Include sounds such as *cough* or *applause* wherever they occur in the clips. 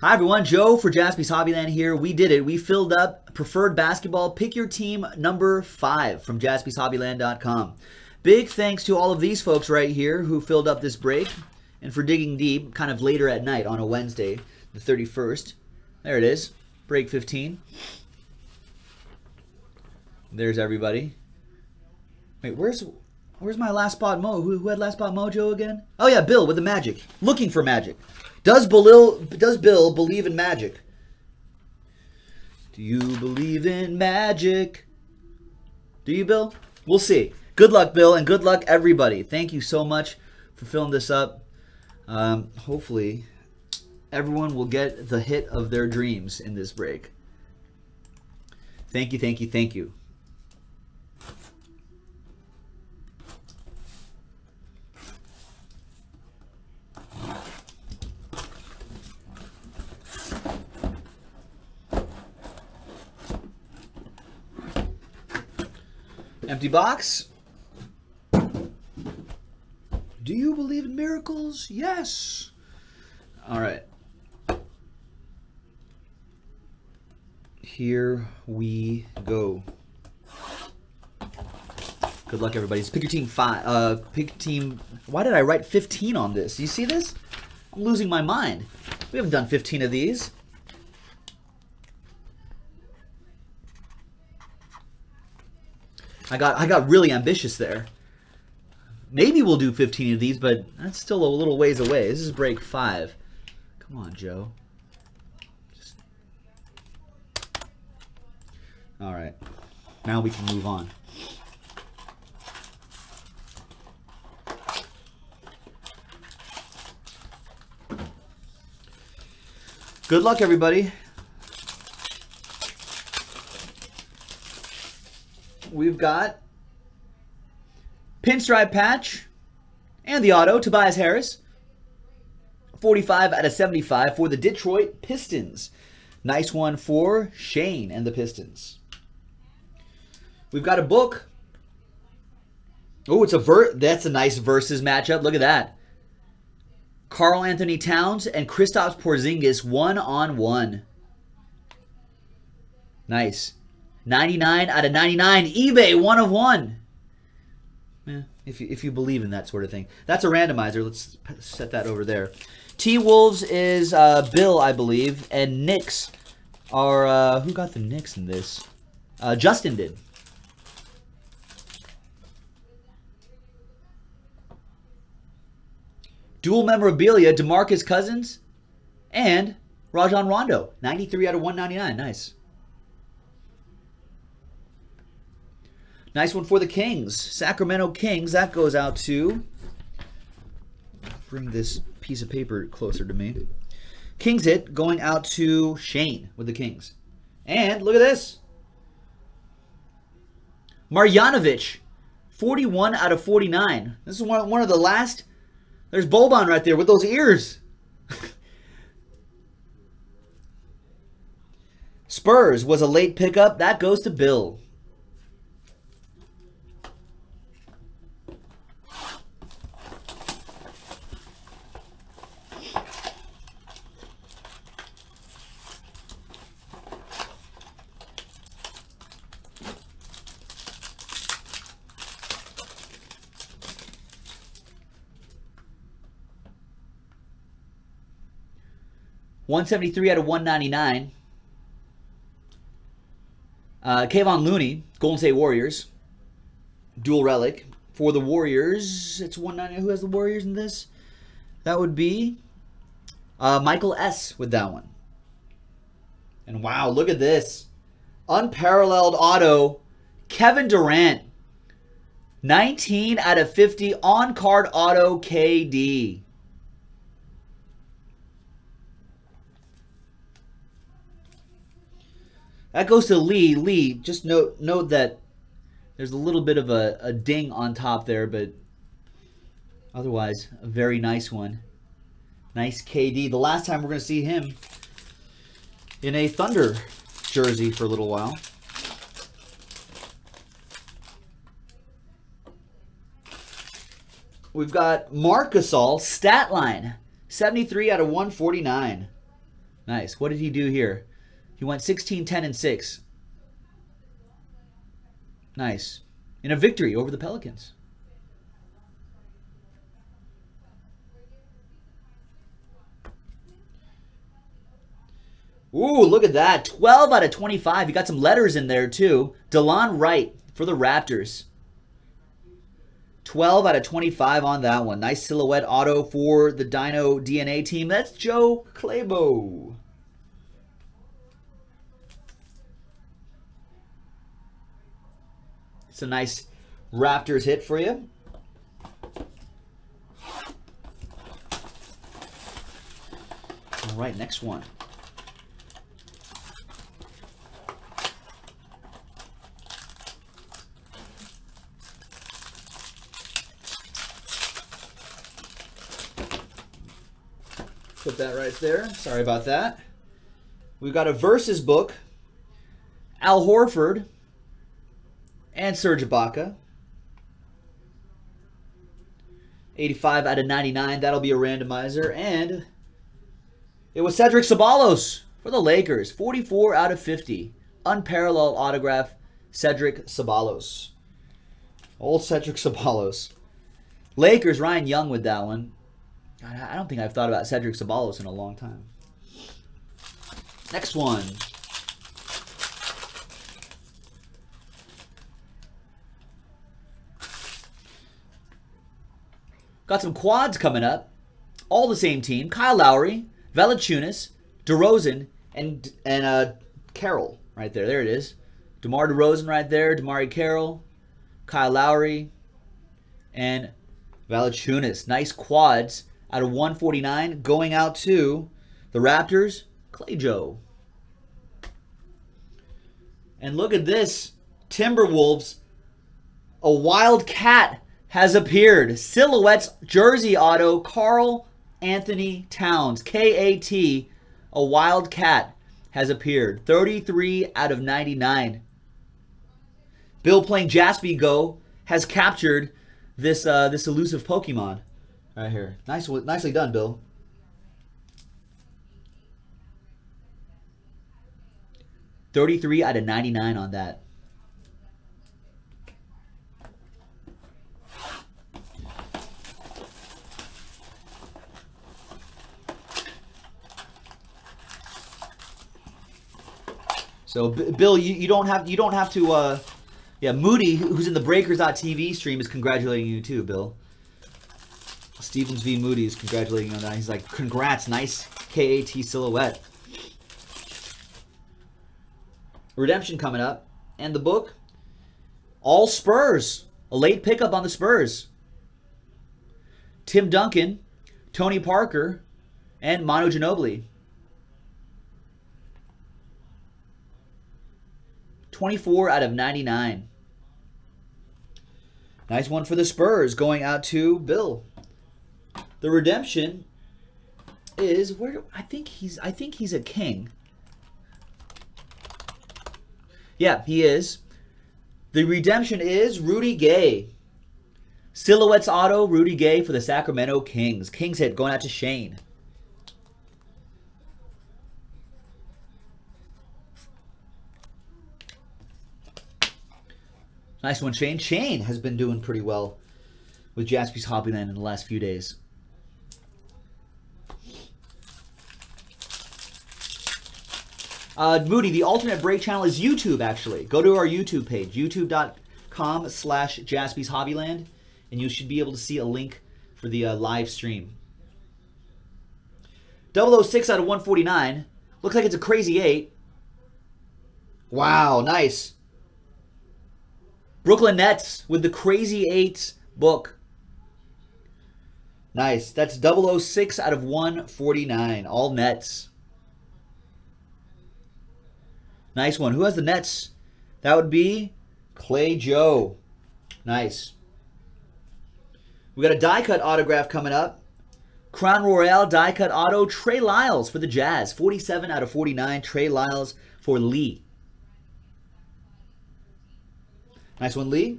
Hi everyone, Joe for Jaspy's Hobbyland here. We did it. We filled up preferred basketball. Pick your team number five from jaspyshobbyland.com. Big thanks to all of these folks right here who filled up this break and for digging deep kind of later at night on a Wednesday, the 31st. There it is, break 15. There's everybody. Wait, where's where's my last spot mo? Who, who had last spot mojo again? Oh yeah, Bill with the magic. Looking for magic. Does Bill does Bill believe in magic? Do you believe in magic? Do you, Bill? We'll see. Good luck, Bill, and good luck, everybody. Thank you so much for filling this up. Um, hopefully, everyone will get the hit of their dreams in this break. Thank you, thank you, thank you. Empty box. Do you believe in miracles? Yes. All right. Here we go. Good luck, everybody. It's pick your team five. Uh, pick team. Why did I write 15 on this? Do You see this? I'm losing my mind. We haven't done 15 of these. I got I got really ambitious there. Maybe we'll do 15 of these, but that's still a little ways away. This is break five. Come on, Joe. Just... All right. Now we can move on. Good luck, everybody. we've got pinstripe patch and the auto, Tobias Harris. 45 out of 75 for the Detroit Pistons. Nice one for Shane and the Pistons. We've got a book. Oh, it's a ver that's a nice versus matchup. Look at that. Karl-Anthony Towns and Kristaps Porzingis one on one. Nice. 99 out of 99. eBay, one of one. Yeah, if you, if you believe in that sort of thing. That's a randomizer. Let's set that over there. T-Wolves is uh, Bill, I believe. And Knicks are... Uh, who got the Knicks in this? Uh, Justin did. Dual memorabilia, DeMarcus Cousins and Rajon Rondo. 93 out of 199. Nice. Nice one for the Kings. Sacramento Kings. That goes out to... Bring this piece of paper closer to me. Kings hit going out to Shane with the Kings. And look at this. Marjanovic. 41 out of 49. This is one, one of the last... There's Boban right there with those ears. *laughs* Spurs was a late pickup. That goes to Bill. One seventy three out of one ninety nine. Uh, Kevon Looney, Golden State Warriors, dual relic for the Warriors. It's one ninety. Who has the Warriors in this? That would be uh, Michael S. with that one. And wow, look at this. Unparalleled auto. Kevin Durant. 19 out of 50 on card auto KD. That goes to Lee. Lee, just note note that there's a little bit of a, a ding on top there, but otherwise, a very nice one. Nice KD. The last time we're going to see him in a Thunder jersey for a little while. We've got Marc Gasol, stat line, 73 out of 149. Nice. What did he do here? He went 16, 10, and 6. Nice. In a victory over the Pelicans. Ooh, look at that. 12 out of 25. You got some letters in there, too. Delon Wright for the Raptors. 12 out of 25 on that one. Nice silhouette auto for the Dino DNA team. That's Joe Claybo. It's a nice Raptors hit for you. All right, next one. Put that right there. Sorry about that. We've got a versus book. Al Horford and Serge Ibaka. 85 out of 99. That'll be a randomizer. And it was Cedric Ceballos for the Lakers. 44 out of 50. Unparalleled autograph, Cedric Ceballos. Old Cedric *laughs* Ceballos. Lakers, Ryan Young with that one. God, I don't think I've thought about Cedric Ceballos in a long time. Next one. Got some quads coming up. All the same team. Kyle Lowry, Valanciunas, DeRozan, and and uh, Carroll right there. There it is. DeMar DeRozan right there. DeMarre Carroll, Kyle Lowry, and Valanciunas. Nice quads out of 149 going out to the Raptors, Clay Joe. And look at this Timberwolves. A wild cat has appeared. Silhouettes jersey auto Carl Anthony Towns. KAT. A wild cat has appeared. 33 out of 99. Bill playing Jaspy Go has captured this uh, this elusive Pokemon. Right here. Nice, nicely done, Bill. Thirty-three out of ninety-nine on that. So, Bill, you, you don't have you don't have to. Uh, yeah, Moody, who's in the Breakers.tv stream, is congratulating you too, Bill. Stevens v. Moody is congratulating you on that. He's like, congrats, nice KAT silhouette. Redemption coming up. And the book, all Spurs. A late pickup on the Spurs. Tim Duncan, Tony Parker, and Manu Ginobili. 24 out of 99. Nice one for the Spurs going out to Bill. The redemption is where I think he's I think he's a king. Yeah, he is. The redemption is Rudy Gay. Silhouettes auto, Rudy Gay for the Sacramento Kings. Kings hit going out to Shane. Nice one, Shane. Shane has been doing pretty well with Jaspy's Hobbyland in the last few days. Uh, Moody, the alternate break channel is YouTube, actually. Go to our YouTube page, youtube.com slash Jaspy's Hobbyland, and you should be able to see a link for the uh, live stream. 006 out of 149. Looks like it's a crazy 8. Wow, nice. Brooklyn Nets with the Crazy 8 book. Nice. That's 006 out of 149. All Nets. Nice one. Who has the Nets? That would be Clay Joe. Nice. We got a die cut autograph coming up. Crown Royale die cut auto Trey Lyles for the Jazz. 47 out of 49. Trey Lyles for Lee. Nice one, Lee.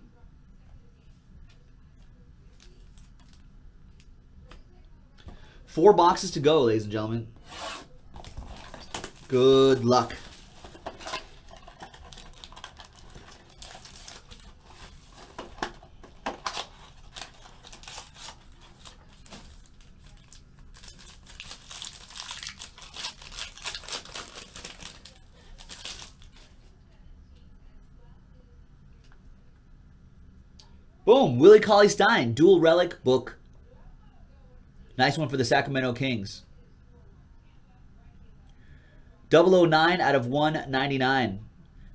Four boxes to go, ladies and gentlemen. Good luck. Boom, Willie Cauley Stein, dual relic book. Nice one for the Sacramento Kings. 009 out of 199.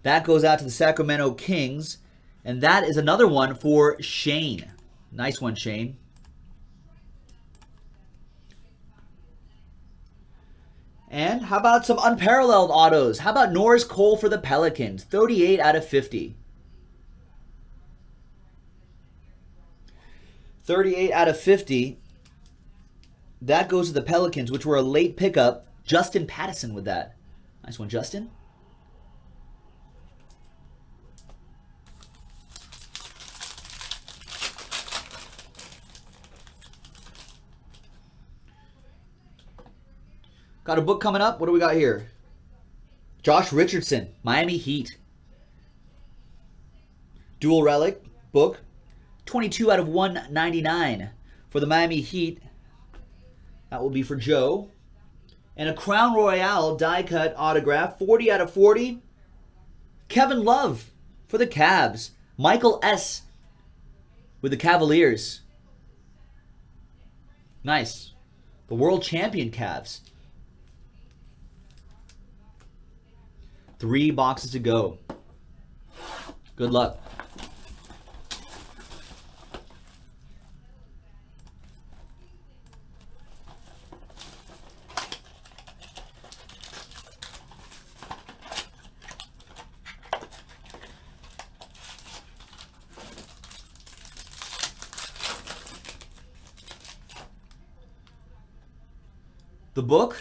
That goes out to the Sacramento Kings. And that is another one for Shane. Nice one, Shane. And how about some unparalleled autos? How about Norris Cole for the Pelicans? 38 out of 50. 38 out of 50. That goes to the Pelicans, which were a late pickup. Justin Patterson with that. Nice one, Justin. Got a book coming up. What do we got here? Josh Richardson, Miami Heat. Dual relic book. 22 out of 199 for the Miami Heat. That will be for Joe. And a Crown Royale die cut autograph, 40 out of 40. Kevin Love for the Cavs. Michael S. with the Cavaliers. Nice. The world champion Cavs. Three boxes to go. Good luck. The book.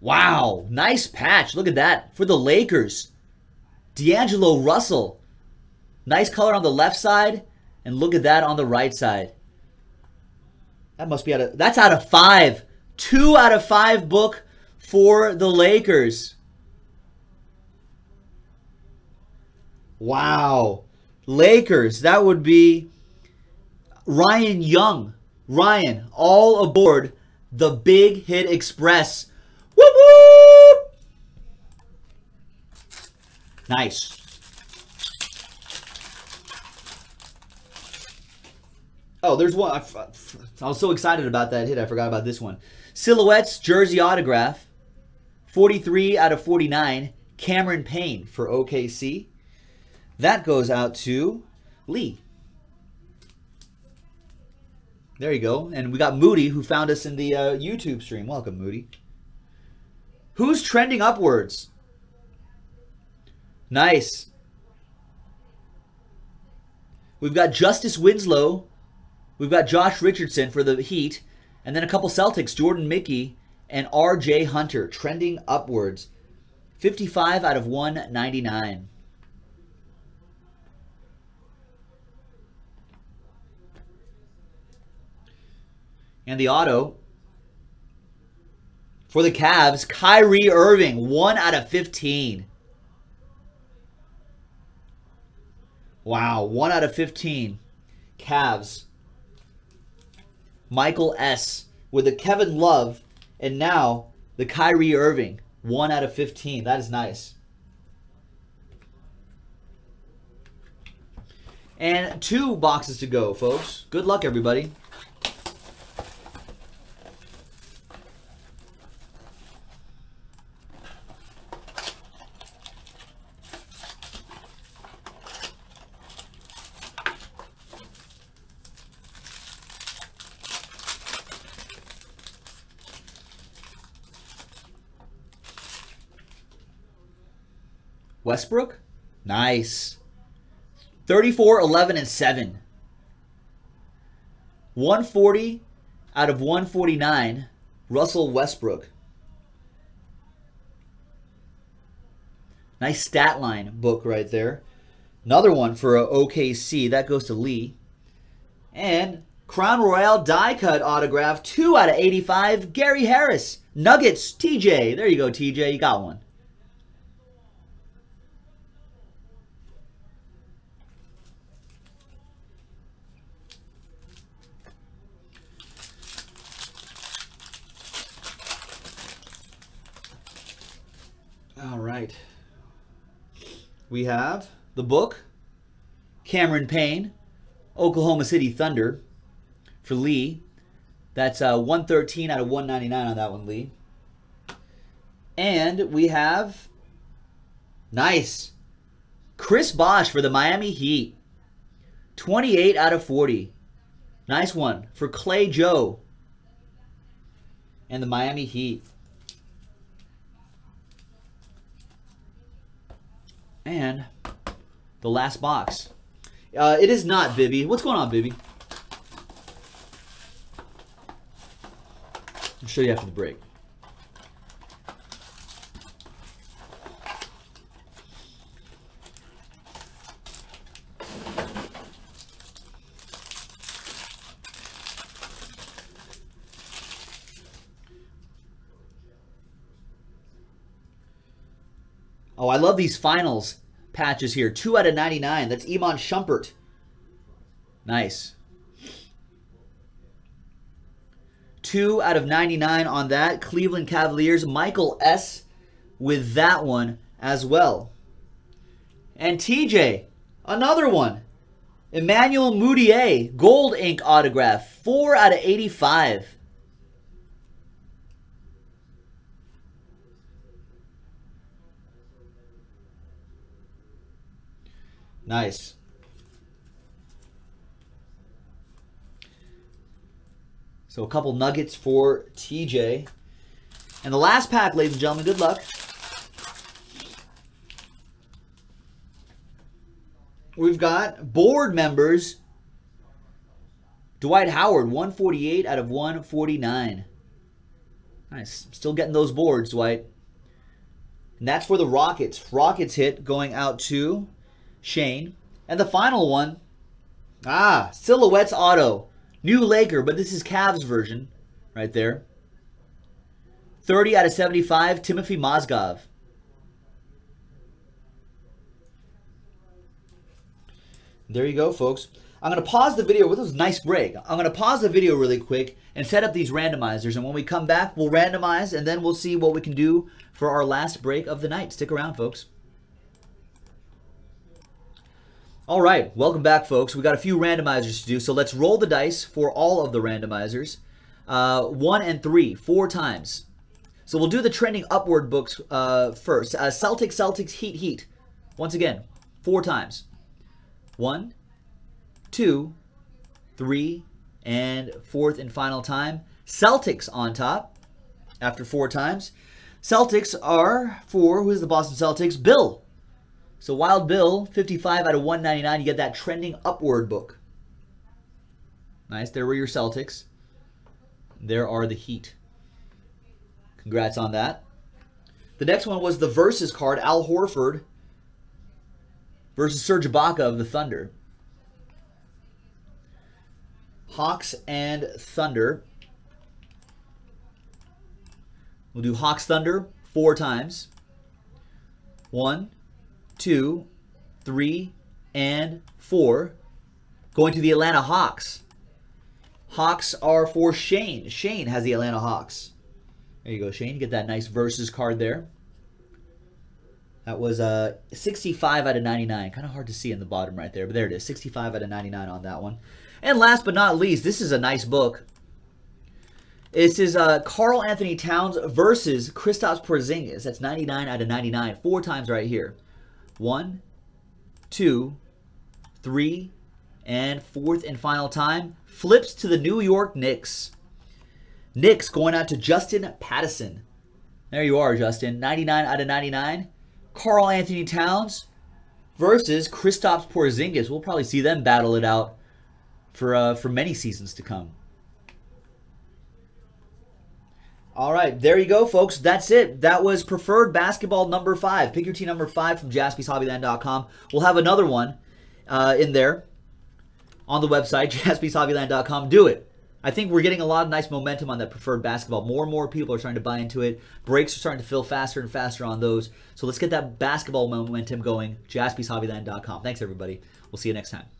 Wow, nice patch. Look at that. For the Lakers. D'Angelo Russell. Nice color on the left side. And look at that on the right side. That must be out of... That's out of five. Two out of five book for the Lakers. Wow. Lakers. That would be Ryan Young. Ryan, all aboard the Big Hit Express. Whoop! Nice. Oh, there's one. I, was so excited about that hit, I forgot about this one. Silhouettes jersey autograph, 43 out of 49. Cameron Payne for OKC. That goes out to Lee. There you go. And we got Moody, who found us in the uh, YouTube stream. Welcome, Moody. Who's trending upwards? Nice. We've got Justice Winslow. We've got Josh Richardson for the Heat. And then a couple Celtics, Jordan Mickey and R.J. Hunter, trending upwards. 55 out of 199. And the auto for the Cavs, Kyrie Irving, 1 out of 15. Wow, 1 out of 15. Cavs. Michael S. with the Kevin Love, and now the Kyrie Irving, 1 out of 15. That is nice. And two boxes to go, folks. Good luck, everybody. Westbrook? Nice. 34, 11, and 7. 140 out of 149. Russell Westbrook. Nice stat line book right there. Another one for uh, OKC. That goes to Lee. And Crown Royale die cut autograph, 2 out of 85, Gary Harris. Nuggets, TJ. There you go, TJ. You got one. Right. We have the book, Cameron Payne, Oklahoma City Thunder for Lee. That's uh, 113 out of 199 on that one, Lee. And we have, nice, Chris Bosh for the Miami Heat. 28 out of 40. Nice one for Clay Joe and the Miami Heat. And the last box. Uh, it is not Bibby. What's going on, Bibby? I'll show you after the break. Love these finals patches here. 2 out of 99. That's Iman Shumpert. Nice. 2 out of 99 on that. Cleveland Cavaliers. Michael S. with that one as well. And TJ, another one. Emmanuel Mudiay, gold ink autograph. 4 out of 85. Nice. So a couple nuggets for TJ. And the last pack, ladies and gentlemen, good luck. We've got board members. Dwight Howard, 148 out of 149. Nice. Still getting those boards, Dwight. And that's for the Rockets. Rockets hit going out to Shane. And the final one, ah, Silhouettes Auto. New Laker, but this is Cavs version right there. 30 out of 75, Timothy Mozgov. There you go, folks. I'm going to pause the video with this nice break. I'm going to pause the video really quick and set up these randomizers. And when we come back, we'll randomize and then we'll see what we can do for our last break of the night. Stick around, folks. All right, welcome back, folks. We got a few randomizers to do, so let's roll the dice for all of the randomizers. Uh, one and three, four times. So we'll do the trending upward books uh, first. Uh, Celtics, Celtics, Heat, Heat. Once again, four times. One, two, three, and fourth and final time. Celtics on top after four times. Celtics are for, who is the Boston Celtics? Bill. So Wild Bill, 55 out of 199. You get that trending upward book. Nice. There were your Celtics. There are the Heat. Congrats on that. The next one was the Versus card, Al Horford versus Serge Ibaka of the Thunder. Hawks and Thunder. We'll do Hawks Thunder four times. One, two, three, and four. Going to the Atlanta Hawks. Hawks are for Shane. Shane has the Atlanta Hawks. There you go, Shane. Get that nice versus card there. That was uh, 65 out of 99. Kind of hard to see in the bottom right there, but there it is. 65 out of 99 on that one. And last but not least, this is a nice book. This is uh, Karl-Anthony Towns versus Kristaps Porzingis. That's 99 out of 99. Four times right here. One, two, three, and fourth and final time. Flips to the New York Knicks. Knicks going out to Justin Pattison. There you are, Justin. 99 out of 99. Karl-Anthony Towns versus Kristaps Porzingis. We'll probably see them battle it out for uh, for many seasons to come. All right, there you go, folks. That's it. That was preferred basketball number five. Pick your team number five from jaspyshobbyland.com. We'll have another one uh, in there on the website, *laughs* jaspyshobbyland.com. Do it. I think we're getting a lot of nice momentum on that preferred basketball. More and more people are starting to buy into it. Breaks are starting to fill faster and faster on those. So let's get that basketball momentum going. JaspysHobbyland.com. Thanks, everybody. We'll see you next time.